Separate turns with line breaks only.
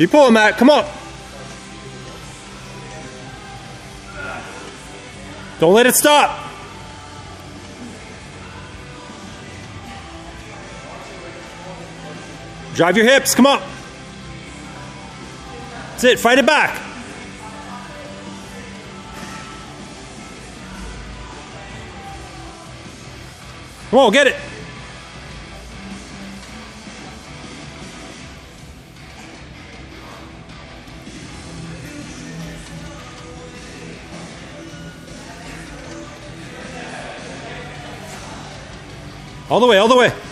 Keep pulling, Matt. Come on. Don't let it stop. Drive your hips. Come on. That's it. Fight it back. Come on, get it. All the way, all the way.